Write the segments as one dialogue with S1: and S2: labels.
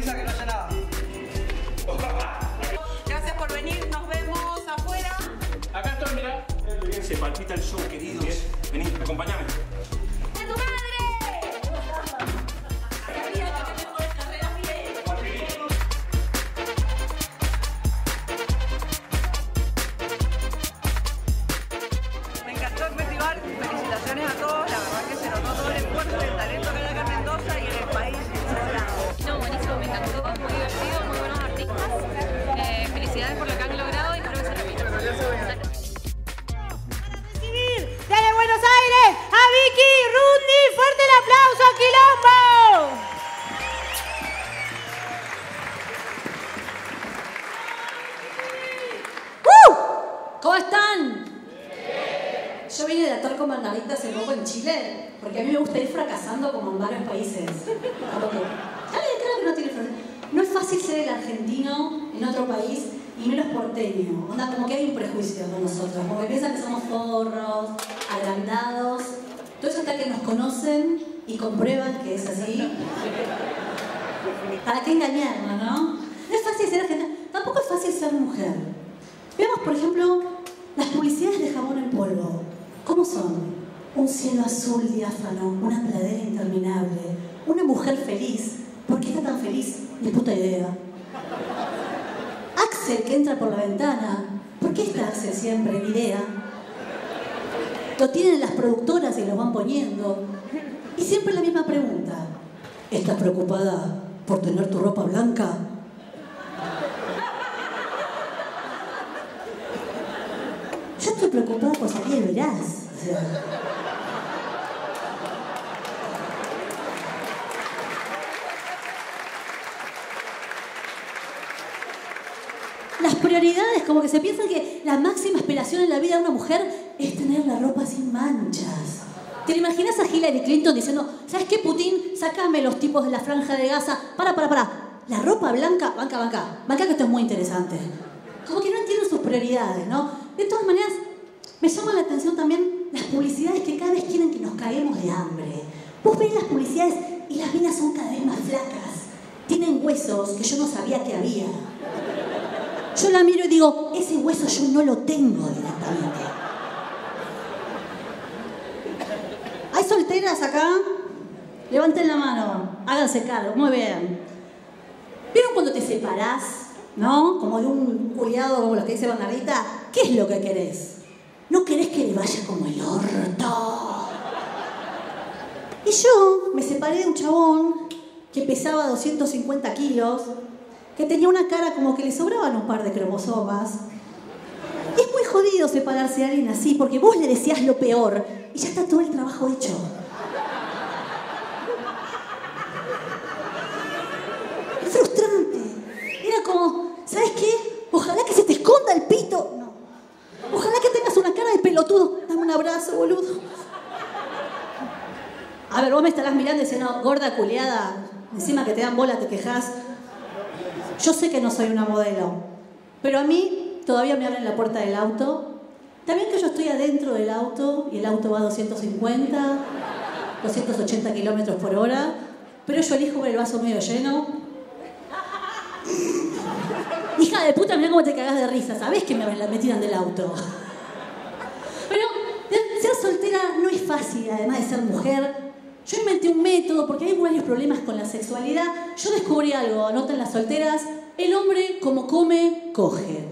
S1: que
S2: no haya nada. Gracias por venir, nos vemos afuera. Acá estoy, mirá. Se
S3: palpita el
S4: show, queridos. Venid, acompáñame. Actuar con Margarita hace poco en Chile, porque a mí me gusta ir fracasando como en varios países. No es fácil ser el argentino en otro país y menos porteño. Onda, como que hay un prejuicio con nosotros, como que piensan que somos forros, agrandados. Todo eso hasta que nos conocen y comprueban que es así. ¿Para qué engañarnos, no? No es fácil ser argentino, tampoco es fácil ser mujer. Veamos, por ejemplo, las publicidades de jabón en polvo. ¿Cómo son? Un cielo azul diáfano, una pradera interminable, una mujer feliz. ¿Por qué está tan feliz? Ni puta idea. Axel que entra por la ventana. ¿Por qué está Axel siempre? Ni idea. Lo tienen las productoras y lo van poniendo. Y siempre la misma pregunta. ¿Estás preocupada por tener tu ropa blanca? Yo estoy preocupada por salir de veraz. O sea, Las prioridades, como que se piensan que la máxima aspiración en la vida de una mujer es tener la ropa sin manchas. ¿Te imaginas a Hillary Clinton diciendo, ¿sabes qué, Putin? Sácame los tipos de la franja de Gaza. Para, para, para. La ropa blanca, banca, banca. Banca que esto es muy interesante. Como que no entienden sus prioridades, ¿no? De todas maneras, me llama la atención también las publicidades que cada vez quieren que nos caguemos de hambre. Vos ves las publicidades y las minas son cada vez más flacas. Tienen huesos que yo no sabía que había. Yo la miro y digo, ese hueso yo no lo tengo directamente. ¿Hay solteras acá? Levanten la mano, háganse cargo, muy bien. ¿Vieron cuando te separás, no? Como de un culiado, como lo que dice Banarita. ¿Qué es lo que querés? ¿No querés que le vaya como el orto? Y yo me separé de un chabón que pesaba 250 kilos, que tenía una cara como que le sobraban un par de cromosomas. Y es muy jodido separarse de alguien así, porque vos le decías lo peor y ya está todo el trabajo hecho. Es frustrante. Era como, ¿sabes qué? Ojalá que se te esconda el pito. No. Ojalá que tengas una cara de pelotudo. Dame un abrazo, boludo. A ver, vos me estarás mirando diciendo, gorda culiada, encima que te dan bola te quejas. Yo sé que no soy una modelo, pero a mí todavía me abren la puerta del auto. También que yo estoy adentro del auto y el auto va a 250, 280 kilómetros por hora, pero yo elijo ver el vaso medio lleno. Hija de puta, mira cómo te cagás de risa, sabés que me, tiran del auto. Soltera no es fácil, además de ser mujer. Yo inventé un método porque hay varios problemas con la sexualidad. Yo descubrí algo, anoten las solteras. El hombre, como come, coge.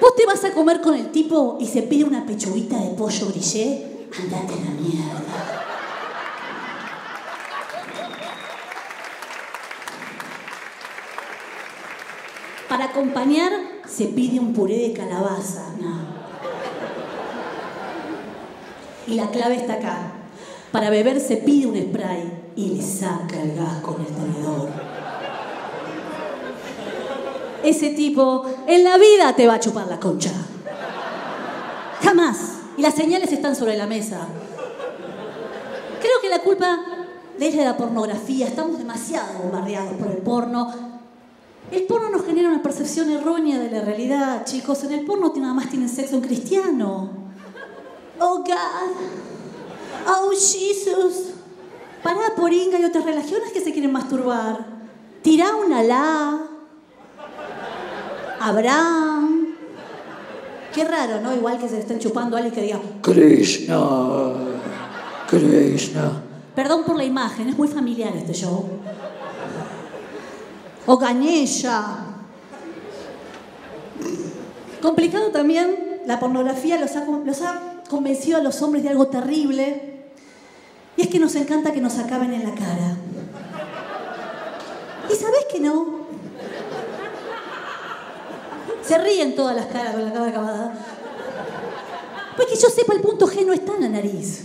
S4: Vos te vas a comer con el tipo y se pide una pechuguita de pollo grillé. Andate a la mierda. Para acompañar se pide un puré de calabaza. Y la clave está acá. Para beber se pide un spray y le saca el gas con el tenedor. Ese tipo en la vida te va a chupar la concha. Jamás. Y las señales están sobre la mesa. Creo que la culpa de la pornografía. Estamos demasiado bombardeados por el porno. El porno nos genera una percepción errónea de la realidad, chicos. En el porno nada más tienen sexo un cristiano. Oh God. Oh Jesus. Pará poringa y otras religiones que se quieren masturbar. Tirá una la. Abraham. Qué raro, ¿no? Igual que se estén chupando a alguien que diga Krishna, Krishna. Perdón por la imagen, es muy familiar este show. O Ganesha. Complicado también, la pornografía los ha, los ha convencido a los hombres de algo terrible. Y es que nos encanta que nos acaben en la cara. ¿Y sabés que no? Se ríen todas las caras con la cara acabada. Pues que yo sepa, el punto G no está en la nariz.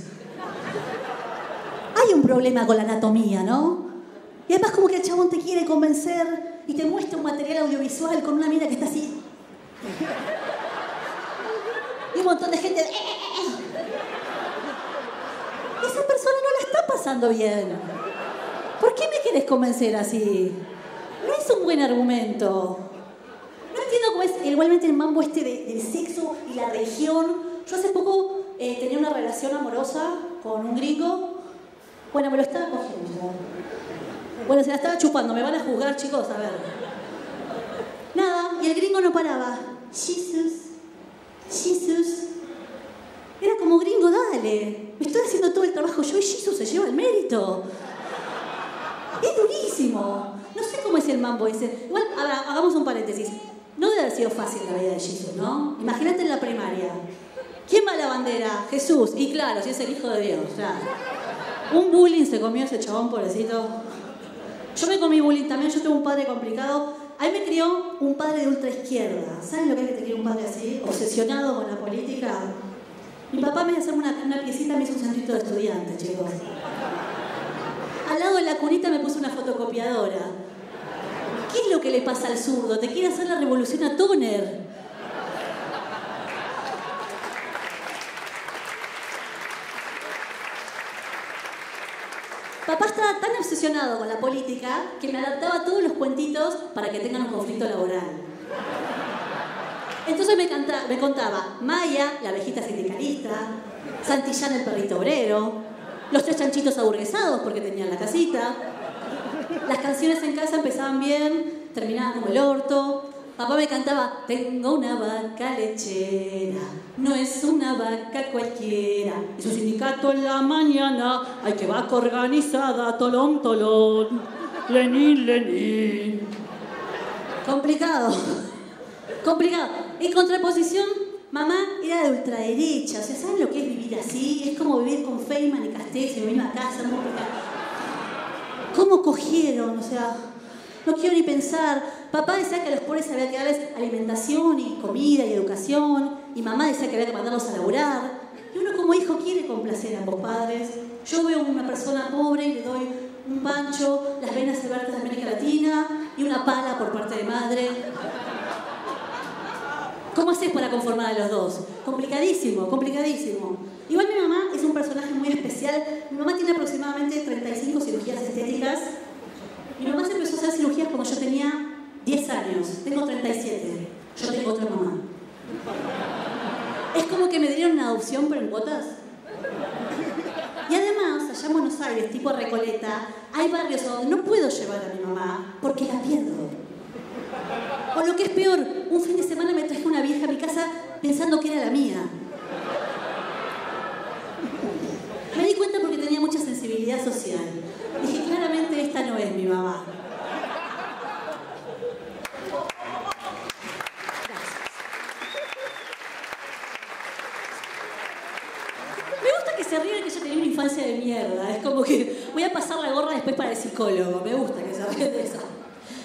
S4: Hay un problema con la anatomía, ¿no? Y además como que el chabón te quiere convencer y te muestra un material audiovisual con una mina que está así. Y un montón de gente... Esa persona no la está pasando bien. ¿Por qué me quieres convencer así? No es un buen argumento. No entiendo cómo es igualmente el mambo este de- del sexo y la religión. Yo hace poco eh, tenía una relación amorosa con un gringo. Bueno, me lo estaba cogiendo. Bueno, se la estaba chupando. Me van a juzgar, chicos, a ver. Nada, y el gringo no paraba. Jesus, Jesus. Era como gringo, dale. Me estoy haciendo todo el trabajo yo y Jesus se lleva el mérito. Es durísimo. No sé cómo es el mambo ese. Igual, ahora, hagamos un paréntesis. No debe haber sido fácil la vida de Jesus, ¿no? Imagínate en la primaria. ¿Quién va a la bandera? Jesús. Y claro, si es el hijo de Dios. Un bullying se comió ese chabón, pobrecito. Yo me comí bullying también. Yo tengo un padre complicado. A mí me crió un padre de ultra izquierda. ¿Saben lo que es que te crió un padre así? Obsesionado con la política. Mi papá me hizo una, una piecita, me hizo un centrito de estudiante, chicos. Al lado de la cunita me puse una fotocopiadora. ¿Qué es lo que le pasa al zurdo? Te quiere hacer la revolución a Toner. Papá estaba tan obsesionado con la política que me adaptaba todos los cuentitos para que tengan un conflicto laboral. Entonces me, me contaba Maya, la abejita sindicalista, Santillán, el perrito obrero, los tres chanchitos aburguesados porque tenían la casita. Las canciones en casa empezaban bien, terminaban como el orto. Papá me cantaba, tengo una vaca lechera, no es una vaca cualquiera. Es un sindicato en la mañana, hay que vaca organizada, tolón, tolón, lenín, lenín. Complicado. Complicado. En contraposición, mamá era de ultraderecha. O sea, ¿saben lo que es vivir así? Es como vivir con Feynman y Castells en la misma casa. ¿no? ¿Cómo cogieron? O sea, no quiero ni pensar. Papá decía que a los pobres había que darles alimentación y comida y educación. Y mamá decía que había que mandarlos a laburar. Y uno como hijo quiere complacer a ambos padres. Yo veo a una persona pobre y le doy un pancho, las venas abiertas de América Latina y una pala por parte de madre. ¿Cómo haces para conformar a los dos? Complicadísimo, complicadísimo. Igual mi mamá es un personaje muy especial. Mi mamá tiene aproximadamente 35 cirugías estéticas. Mi mamá se empezó a hacer cirugías cuando yo tenía 10 años. Tengo 37. Yo tengo otra mamá. Es como que me dieron una adopción, pero en cuotas. Y además, allá en Buenos Aires, tipo Recoleta, hay barrios donde no puedo llevar a mi mamá porque la pierdo. O lo que es peor, un fin de semana me traje una vieja a mi casa pensando que era la mía. Me di cuenta porque tenía mucha sensibilidad social. Dije, claramente esta no es mi mamá. Me gusta que se rían que yo tenía una infancia de mierda. Es como que voy a la gorra después para el psicólogo. Me gusta que se de eso.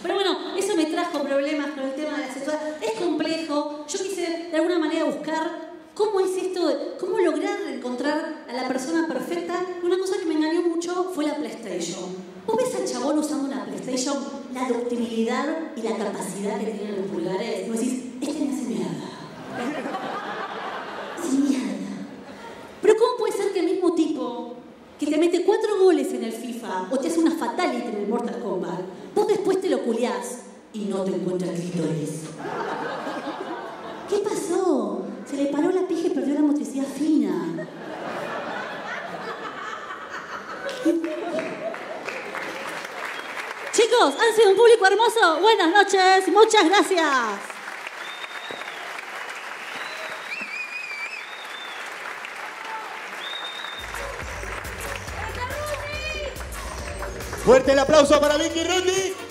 S4: Pero bueno, eso me trajo problemas con el tema de la sexualidad. Es complejo. Yo quise de alguna manera buscar cómo es esto, cómo lograr encontrar a la persona perfecta. Una cosa que me engañó mucho fue la PlayStation. Vos ves al chabón usando una PlayStation, la ductilidad y la capacidad que tienen los pulgares. Y vos decís, este me hace mierda. Hace mierda. Pero ¿cómo puede ser que el mismo tipo que te mete cuatro goles en el FIFA o te hace una fatality en el Mortal Kombat, vos después te lo culiás y no te encuentras clítoris? ¿Qué pasó? Se le paró la pija y perdió la motricidad fina. Chicos, han sido un público hermoso. Buenas noches, muchas gracias.
S5: Fuerte el aplauso para Vicky Rundi.